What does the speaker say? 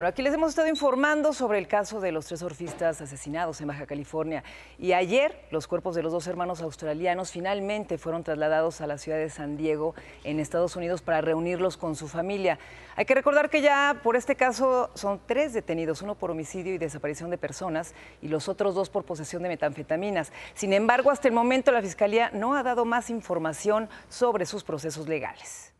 Aquí les hemos estado informando sobre el caso de los tres surfistas asesinados en Baja California y ayer los cuerpos de los dos hermanos australianos finalmente fueron trasladados a la ciudad de San Diego en Estados Unidos para reunirlos con su familia. Hay que recordar que ya por este caso son tres detenidos, uno por homicidio y desaparición de personas y los otros dos por posesión de metanfetaminas. Sin embargo, hasta el momento la Fiscalía no ha dado más información sobre sus procesos legales.